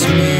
Christmas.